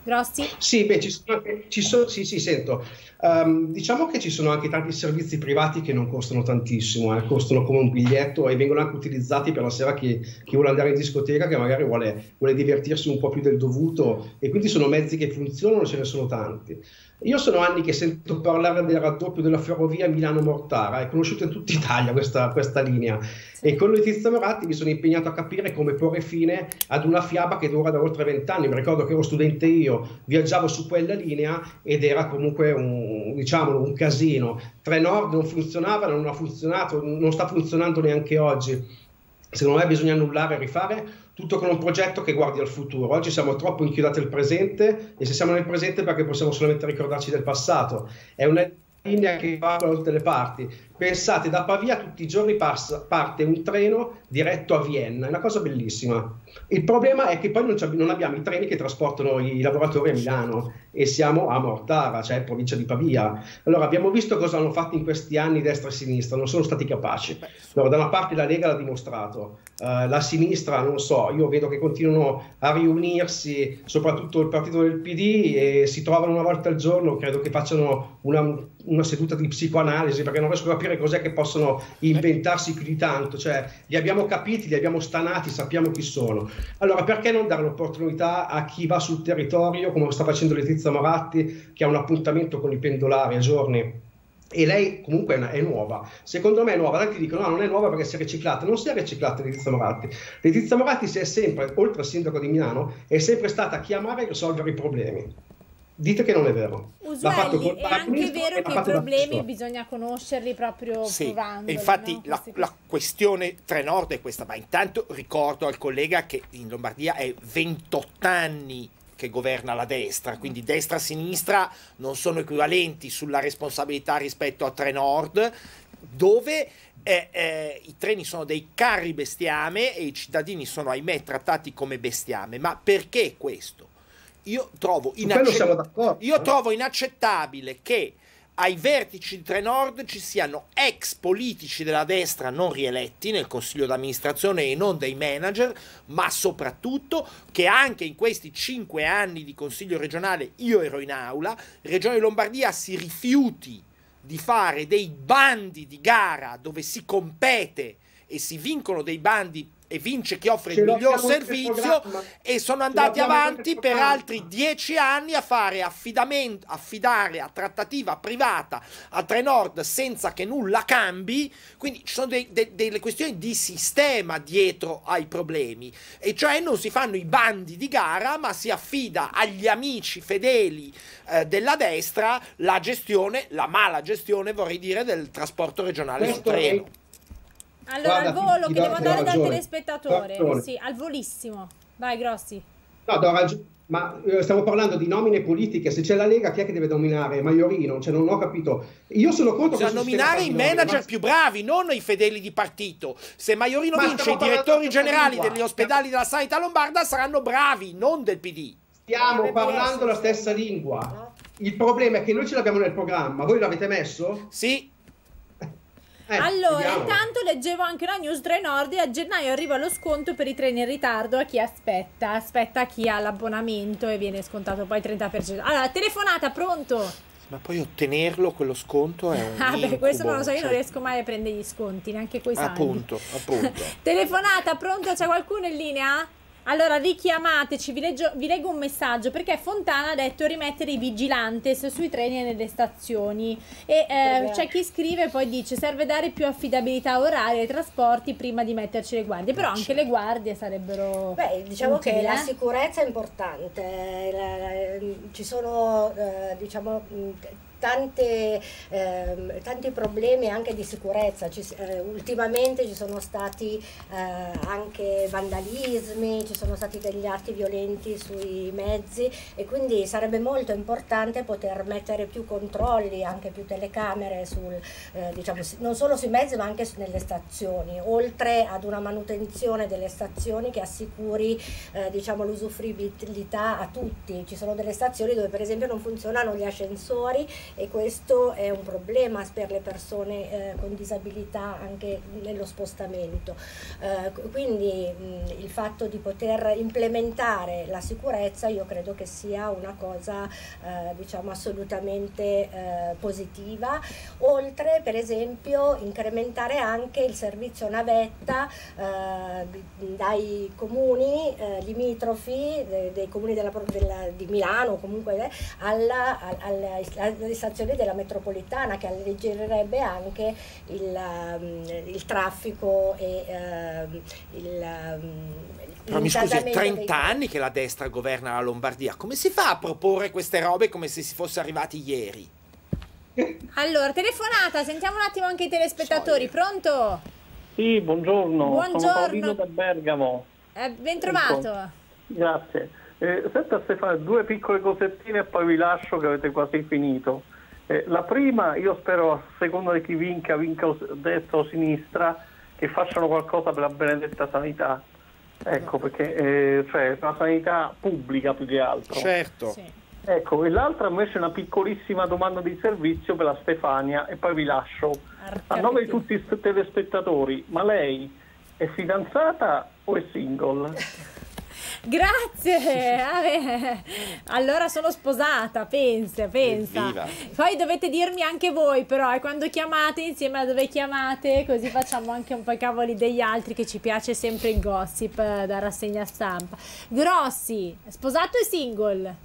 Grossi? Sì, beh, ci sono, ci sono sì, sì, sento. Um, diciamo che ci sono anche tanti servizi privati che non costano tantissimo, eh, costano come un biglietto e vengono anche utilizzati per la sera chi, chi vuole andare in discoteca, che magari vuole, vuole, divertirsi un po' più del dovuto e quindi sono mezzi che funzionano, ce ne sono tanti. Io sono anni che sento parlare del raddoppio della ferrovia Milano-Mortara, è conosciuta in tutta Italia questa, questa linea e con Letizia Moratti mi sono impegnato a capire come porre fine ad una fiaba che dura da oltre vent'anni. Mi ricordo che ero studente io viaggiavo su quella linea ed era comunque un, diciamo, un casino. Trenord non funzionava, non ha funzionato, non sta funzionando neanche oggi. Secondo me bisogna annullare e rifare tutto con un progetto che guardi al futuro. Oggi siamo troppo inchiodati al presente e se siamo nel presente perché possiamo solamente ricordarci del passato. È una linea che va da tutte le parti. Pensate, da Pavia tutti i giorni passa, parte un treno diretto a Vienna, è una cosa bellissima. Il problema è che poi non, non, abbiamo i treni che trasportano i lavoratori a Milano e siamo a Mortara, cioè provincia di Pavia. Allora abbiamo visto cosa hanno fatto in questi anni destra e sinistra, non sono stati capaci. Allora, da una parte la Lega l'ha dimostrato, uh, la sinistra non so, io vedo che continuano a riunirsi, soprattutto il partito del PD, e si trovano una volta al giorno, credo che facciano una, una seduta di psicoanalisi perché non riesco a capire cos'è che possono inventarsi più di tanto, cioè li abbiamo capiti, li abbiamo stanati, sappiamo chi sono. Allora perché non dare l'opportunità a chi va sul territorio, come sta facendo Letizia Moratti, che ha un appuntamento con i pendolari a giorni? E lei comunque è nuova. Secondo me è nuova. Tanti dicono no, non è nuova perché si è riciclata. Non si è riciclata Letizia Moratti. Letizia Moratti si è sempre, oltre al sindaco di Milano, è sempre stata a chiamare e risolvere i problemi. Dite che non è vero. Usuelli, è anche vero che i problemi bisogna conoscerli proprio sì, provando. Infatti no? la, la, questione Trenord è questa, ma intanto ricordo al collega che in Lombardia è 28 anni che governa la destra, quindi destra-sinistra non sono equivalenti sulla responsabilità rispetto a Trenord, dove eh, eh, i treni sono dei carri bestiame e i cittadini sono ahimè trattati come bestiame. Ma perché questo? Io trovo, inaccett- io trovo inaccettabile che ai vertici di Trenord ci siano ex politici della destra non rieletti nel consiglio d'amministrazione e non dei manager, ma soprattutto che anche in questi cinque anni di consiglio regionale io ero in aula, Regione Lombardia si rifiuti di fare dei bandi di gara dove si compete e si vincono dei bandi e vince chi offre il miglior servizio e sono andati avanti per altri dieci anni a fare affidamento, affidare a trattativa privata a Trenord senza che nulla cambi, quindi ci sono dei, de, delle questioni di sistema dietro ai problemi. E cioè non si fanno i bandi di gara ma si affida agli amici fedeli eh, della destra la gestione, la mala gestione vorrei dire del trasporto regionale Questo su treno. È allora, Guarda, al volo, che devo andare dal telespettatore. Sì, al volissimo. Vai, Grossi. No, do ragione. Ma eh, stiamo parlando di nomine politiche, se c'è la Lega chi è che deve nominare? Maiorino, cioè non ho capito. Io sono contro Bisogna nominare i manager ma... più bravi, non i fedeli di partito. Se Maiorino ma vince, i direttori generali degli ospedali della sanità lombarda saranno bravi, non del PD. Stiamo parlando la stessa lingua. Il problema è che noi ce l'abbiamo nel programma, voi l'avete messo? Sì. Eh, allora, vediamo. intanto leggevo anche la news Trenord e a gennaio arriva lo sconto per i treni in ritardo a chi aspetta. Aspetta a chi ha l'abbonamento e viene scontato poi il 30%. Allora, telefonata, pronto? Ma poi ottenerlo quello sconto è un Ah, beh, questo non lo so, io cioè... non riesco mai a prendere gli sconti, neanche quei saldi. Appunto, appunto. telefonata, pronto? C'è qualcuno in linea? Allora richiamateci, vi, leggio, vi, leggo un messaggio perché Fontana ha detto rimettere i vigilantes sui treni e nelle stazioni. E eh, c'è chi scrive poi dice serve dare più affidabilità oraria ai trasporti prima di metterci le guardie, però anche le guardie sarebbero... Beh, diciamo utili, che eh? la sicurezza è importante, la, la, ci sono eh, diciamo tante, eh, tanti problemi anche di sicurezza. Ci, eh, ultimamente ci sono stati eh, anche vandalismi, ci sono stati degli atti violenti sui mezzi e quindi sarebbe molto importante poter mettere più controlli, anche più telecamere sul, eh, diciamo, non solo sui mezzi ma anche nelle stazioni, oltre ad una manutenzione delle stazioni che assicuri eh, diciamo, l'usufruibilità a tutti. Ci sono delle stazioni dove per esempio non funzionano gli ascensori e questo è un problema per le persone eh, con disabilità anche nello spostamento. Eh, quindi mh, il fatto di poter implementare la sicurezza io credo che sia una cosa eh, diciamo assolutamente eh, positiva, oltre per esempio incrementare anche il servizio navetta eh, dai comuni eh, limitrofi, dei comuni della, della, di Milano comunque alla, alla, alla, manifestazioni della metropolitana che alleggererebbe anche il, um, il traffico e uh, il, um, però mi scusi, è 30 anni che la destra governa la Lombardia, come si fa a proporre queste robe come se si fosse arrivati ieri? Allora, telefonata, sentiamo un attimo anche i telespettatori, pronto? Sì, buongiorno, buongiorno. sono Paolino da Bergamo. Eh, ben trovato. Ecco. Grazie. Eh, senta Stefano, due piccole cosettine e poi vi lascio che avete quasi finito. Eh, la prima, io spero, a seconda di chi vinca, vinca destra o sinistra, che facciano qualcosa per la benedetta sanità Ecco, perché eh, cioè, una sanità pubblica più che altro. Certo. Sì. Ecco, e l'altra invece è una piccolissima domanda di servizio per la Stefania e poi vi lascio. A nome di tutti i telespettatori, ma lei è fidanzata o è single? Grazie. Allora sono sposata, pensa, pensa. Evviva. Poi dovete dirmi anche voi, però, e quando chiamate insieme a dove chiamate, così facciamo anche un po' i cavoli degli altri, che ci piace sempre il gossip eh, da rassegna stampa. Grossi, sposato e single?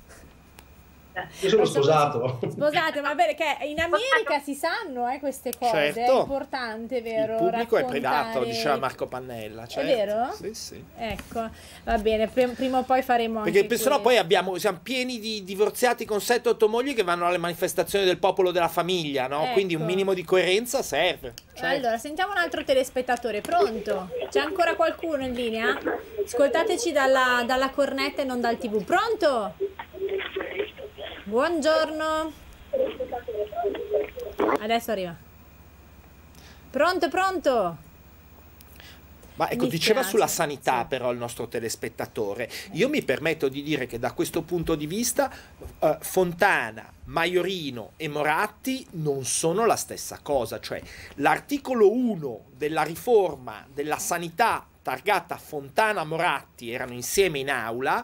Io sono sposato. Sposato, ma perché in America si sanno eh, queste cose, certo. è importante, vero? Il pubblico Raccontare... è privato, diceva Marco Pannella. Certo. È vero? Sì, sì. Ecco, va bene, prima o poi faremo Perché anche Perché sennò poi abbiamo, siamo pieni di divorziati con 7-8 mogli che vanno alle manifestazioni del popolo della famiglia, no? Ecco. Quindi un minimo di coerenza serve. Certo. Allora, sentiamo un altro telespettatore, pronto? C'è ancora qualcuno in linea? Ascoltateci dalla, dalla cornetta e non dal tv. Pronto? Buongiorno. Adesso arriva. Pronto, pronto. Ma ecco, diceva sulla sanità però il nostro telespettatore. Io mi permetto di dire che da questo punto di vista eh, Fontana, Maiorino e Moratti non sono la stessa cosa. Cioè l'articolo 1 della riforma della sanità targata Fontana-Moratti erano insieme in aula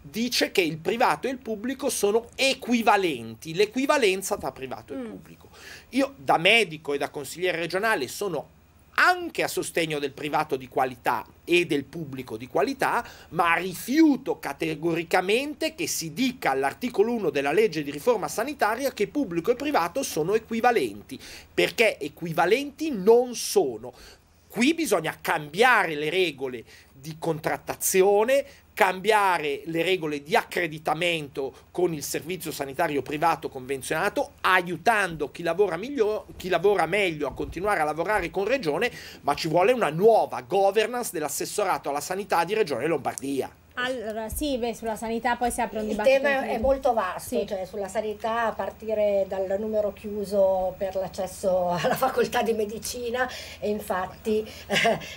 dice che il privato e il pubblico sono equivalenti, l'equivalenza tra privato mm. e pubblico. Io da medico e da consigliere regionale sono anche a sostegno del privato di qualità e del pubblico di qualità, ma rifiuto categoricamente che si dica all'articolo 1 della legge di riforma sanitaria che pubblico e privato sono equivalenti, perché equivalenti non sono. Qui bisogna cambiare le regole di contrattazione, cambiare le regole di accreditamento con il servizio sanitario privato convenzionato, aiutando chi lavora, miglior, chi lavora meglio a continuare a lavorare con Regione, ma ci vuole una nuova governance dell'assessorato alla sanità di Regione Lombardia. Allora, sì, beh, sulla sanità poi si apre un dibattito. Il tema è molto vasto, sì. cioè sulla sanità a partire dal numero chiuso per l'accesso alla facoltà di medicina e infatti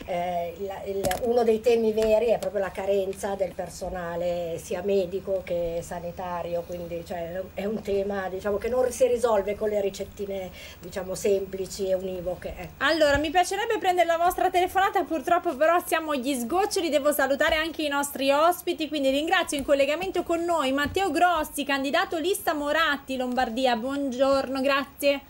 eh, il, il, uno dei temi veri è proprio la carenza del personale sia medico che sanitario, quindi cioè, è un tema diciamo, che non si risolve con le ricettine diciamo, semplici e univoche. Ecco. Allora, mi piacerebbe prendere la vostra telefonata, purtroppo però siamo agli sgoccioli, devo salutare anche i nostri ospiti ospiti, quindi ringrazio in collegamento con noi Matteo Grossi, candidato lista Moratti Lombardia. Buongiorno, grazie.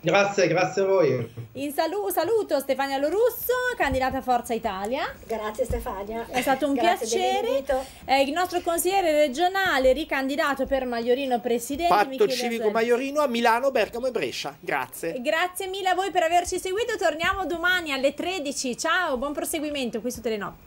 Grazie, grazie a voi. In salu- saluto Stefania Lorusso, candidata a Forza Italia. Grazie Stefania. È stato un piacere. Eh, il nostro consigliere regionale ricandidato per Maiorino Presidente. Patto Michele Civico. Maiorino a Milano, Bergamo e Brescia. Grazie. Grazie mille a voi per averci seguito. Torniamo domani alle 13. Ciao, buon proseguimento qui su Telenor.